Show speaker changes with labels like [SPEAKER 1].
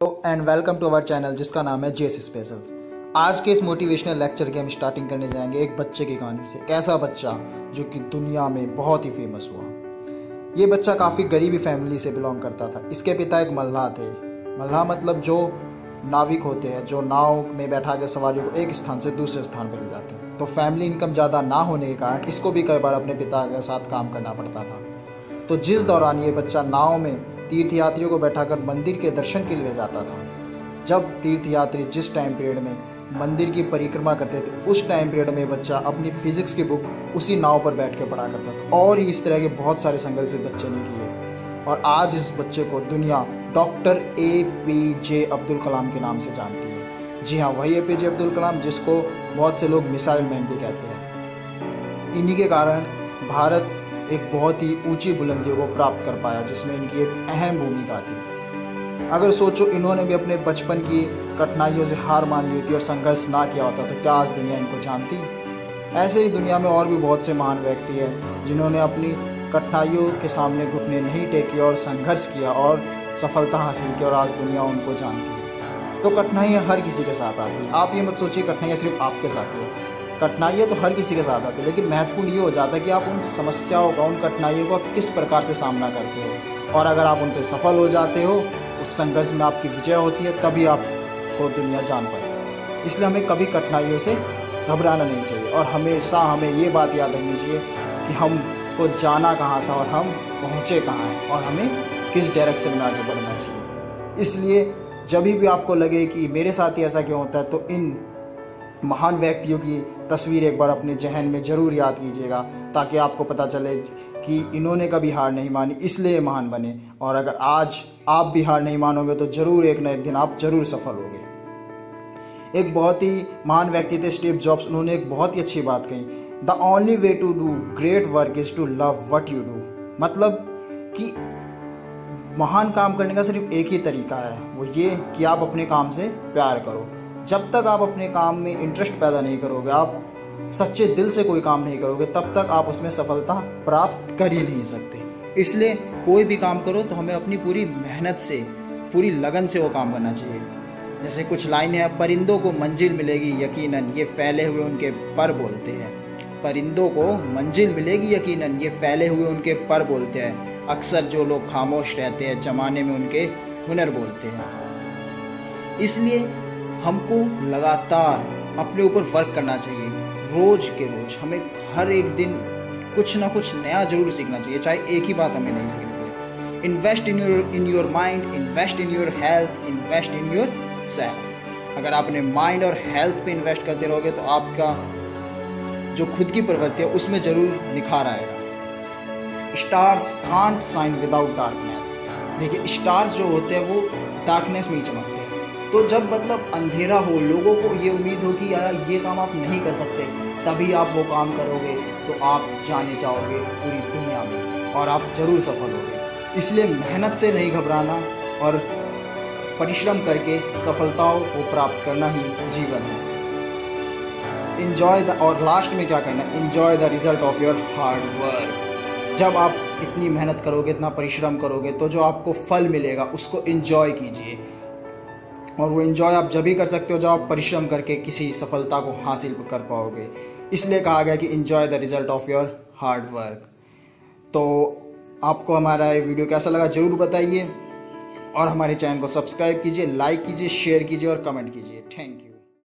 [SPEAKER 1] And welcome to our channel जिसका नाम है जेस स्पेशल आज के इस मोटिवेशनल लेक्चर की हम स्टार्टिंग करने जाएँगे एक बच्चे की कहानी से। एक ऐसा बच्चा जो कि दुनिया में बहुत ही फ़ेमस हुआ। ये बच्चा काफ़ी गरीबी फैमिली से बिलोंग करता था। इसके पिता एक मल्लाह थे। मल्लाह मतलब जो नाविक होते हैं, जो नाव में बैठा के सवारियों को एक स्थान से दूसरे स्थान पर ले जाते हैं। तो फैमिली इनकम ज़्यादा ना होने के कारण इसको भी कई बार अपने पिता के साथ काम करना पड़ता था। तो जिस दौरान ये बच्चा नाव में तीर्थयात्रियों को बैठाकर मंदिर के दर्शन के लिए जाता था। जब तीर्थयात्री जिस टाइम पीरियड में मंदिर की परिक्रमा करते थे, उस टाइम पीरियड में बच्चा अपनी फिजिक्स की बुक उसी नाव पर बैठ के पढ़ा करता था। और ही इस तरह के बहुत सारे संघर्ष बच्चे ने किए। और आज इस बच्चे को दुनिया doctor A P J Abdul Kalam के नाम से जानती है। जी हाँ वही ए पी जे अब्दुल कलाम जिसको बहुत से लोग मिसाइल मैन भी कहते हैं। इन्हीं के कारण भारत एक बहुत ही ऊँची बुलंदियों को प्राप्त कर पाया, जिसमें इनकी एक अहम भूमिका थी। अगर सोचो इन्होंने भी अपने बचपन की कठिनाइयों से हार मान ली थी और संघर्ष ना किया होता तो क्या आज दुनिया इनको जानती? ऐसे ही दुनिया में और भी बहुत से महान व्यक्ति हैं, जिन्होंने अपनी कठिनाइयों के सामने घुटने नहीं टेके और संघर्ष किया और सफलता हासिल की और आज दुनिया उनको जानती है। तो कठिनाइयाँ हर किसी के साथ आती है। आप ये मत सोचिए, कठिनाइयाँ सिर्फ़ आपके साथ है। कठिनाइयाँ तो हर किसी के साथ आती है, लेकिन महत्वपूर्ण ये हो जाता है कि आप उन समस्याओं का, उन कठिनाइयों का किस प्रकार से सामना करते हो। और अगर आप उन पर सफल हो जाते हो, उस संघर्ष में आपकी विजय होती है, तभी आपको दुनिया जान पाए इसलिए हमें कभी कठिनाइयों से घबराना नहीं चाहिए। और हमेशा हमें ये बात याद रखनी चाहिए कि हमको जाना कहाँ था और हम पहुँचे कहाँ हैं और हमें किस डायरेक्शन में आगे बढ़ना चाहिए। इसलिए जब भी आपको लगे कि मेरे साथ ही ऐसा क्यों होता है तो इन महान व्यक्तियों की तस्वीर एक बार अपने जहन में ज़रूर याद कीजिएगा, ताकि आपको पता चले कि इन्होंने कभी हार नहीं मानी, इसलिए महान बने। और अगर आज आप भी हार नहीं मानोगे तो ज़रूर एक न एक दिन आप ज़रूर सफल होगे। एक बहुत ही महान व्यक्ति थे, स्टीव जॉब्स। उन्होंने एक बहुत ही अच्छी बात कही। The only way to do great work is to love what you do. मतलब कि महान काम करने का सिर्फ़ एक ही तरीका है, वो ये कि आप अपने काम से प्यार करो। जब तक आप अपने काम में इंटरेस्ट पैदा नहीं करोगे, आप सच्चे दिल से कोई काम नहीं करोगे, तब तक आप उसमें सफलता प्राप्त कर ही नहीं सकते। इसलिए कोई भी काम करो तो हमें अपनी पूरी मेहनत से, पूरी लगन से वो काम करना चाहिए। जैसे कुछ लाइनें हैं, परिंदों को मंजिल मिलेगी, यकीनन, ये फैले हुए उनके पर बोलते हैं। परिंदों को मंजिल मिलेगी, यकीनन, ये फैले हुए उनके पर बोलते हैं। अक्सर जो लोग खामोश रहते हैं, जमाने में उनके हुनर बोलते हैं। इसलिए हमको लगातार अपने ऊपर वर्क करना चाहिए। रोज के रोज हमें हर एक दिन कुछ ना कुछ नया ज़रूर सीखना चाहिए, चाहे एक ही बात हमें नहीं सीखनी चाहिए। Invest in your in your mind invest in your health invest in yourself अगर आप अपने माइंड और हेल्थ पे इन्वेस्ट करते रहोगे तो आपका जो खुद की प्रवृत्ति है, उसमें ज़रूर निखार आएगा। Stars can't shine without darkness देखिए स्टार्स जो होते हैं, वो डार्कनेस में ही चमकते हैं। तो जब मतलब अंधेरा हो, लोगों को ये उम्मीद हो कि यार ये काम आप नहीं कर सकते, तभी आप वो काम करोगे तो आप जाने जाओगे पूरी दुनिया में और आप ज़रूर सफल होगे। इसलिए मेहनत से नहीं घबराना और परिश्रम करके सफलताओं को प्राप्त करना ही जीवन है। इन्जॉय द और लास्ट में क्या करना है? Enjoy the result of your hard work जब आप इतनी मेहनत करोगे, इतना परिश्रम करोगे तो जो आपको फल मिलेगा, उसको इन्जॉय कीजिए। और वो इन्जॉय आप जब भी कर सकते हो, जब आप परिश्रम करके किसी सफलता को हासिल कर पाओगे। इसलिए कहा गया कि enjoy the result of your hard work तो आपको हमारा ये वीडियो कैसा लगा ज़रूर बताइए और हमारे चैनल को सब्सक्राइब कीजिए लाइक कीजिए शेयर कीजिए और कमेंट कीजिए। Thank you